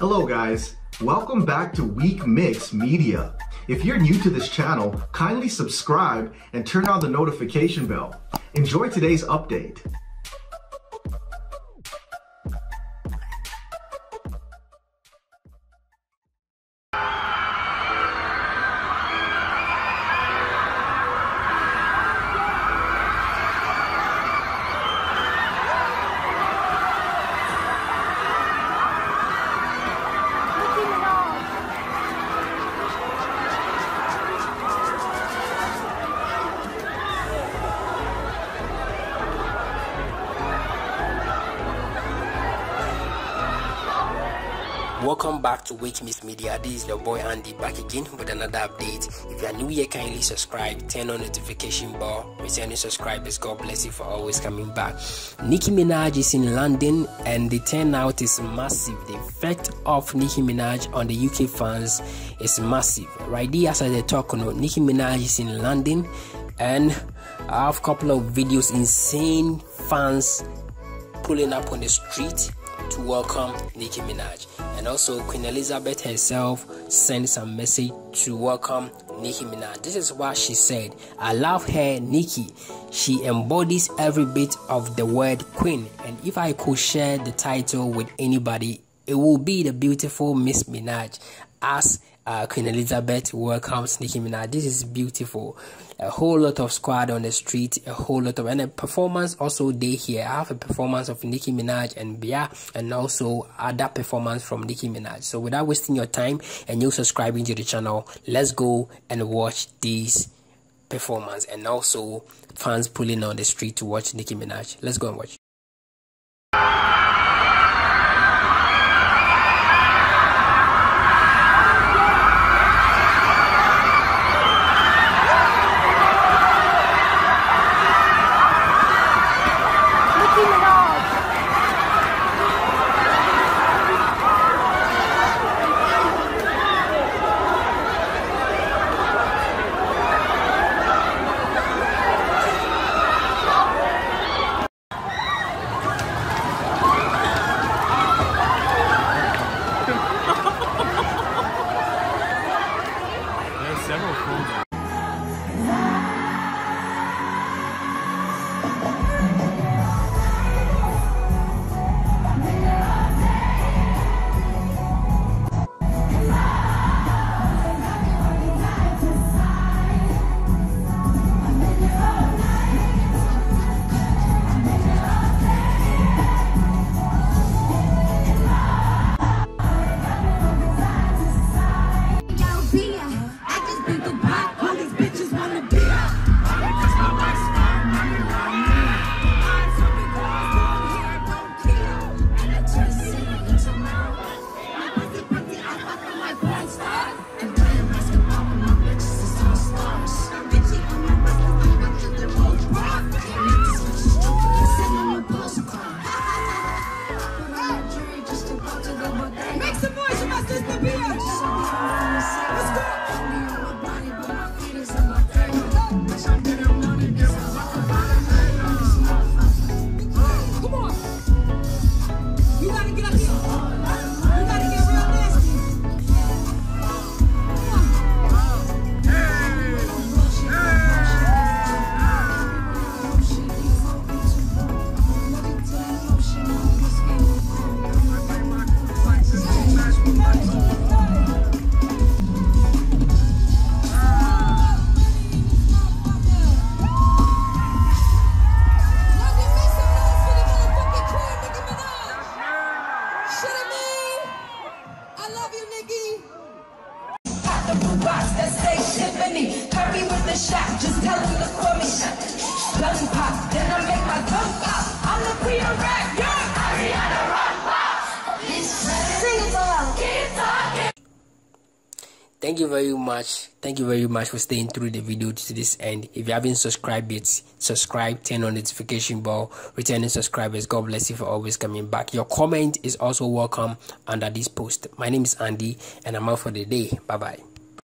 Hello guys, welcome back to Weekmix Media. If you're new to this channel, kindly subscribe and turn on the notification bell. Enjoy today's update. Welcome back to Weekmix Media. This is your boy Andy back again with another update. If you are new here, kindly subscribe, turn on notification bell, returning subscribers. God bless you for always coming back. Nicki Minaj is in London and the turnout is massive. The effect of Nicki Minaj on the UK fans is massive. Right there, as I talk, you know, Nicki Minaj is in London and I have a couple of videos, insane fans pulling up on the street to welcome Nicki Minaj. And also, Queen Elizabeth herself sent some message to welcome Nicki Minaj. This is what she said I love her, Nicki. She embodies every bit of the word queen. And if I could share the title with anybody, it will be the beautiful Miss Minaj. As uh, Queen Elizabeth welcomes Nicki Minaj. This is beautiful. A whole lot of squad on the street, a whole lot of and a performance also day here. I have a performance of Nicki Minaj and Bia, and also other performance from Nicki Minaj. So without wasting your time and you subscribing to the channel, let's go and watch these performance and also fans pulling on the street to watch Nicki Minaj. Let's go and watch. Make shot, just tell call me. Gun pop, then I make my tongue pop. I'm the queen of rap. Thank you very much. Thank you very much for staying through the video to this end. If you haven't subscribed yet, subscribe, turn on notification bell, returning subscribers. God bless you for always coming back. Your comment is also welcome under this post. My name is Andy and I'm out for the day. Bye bye.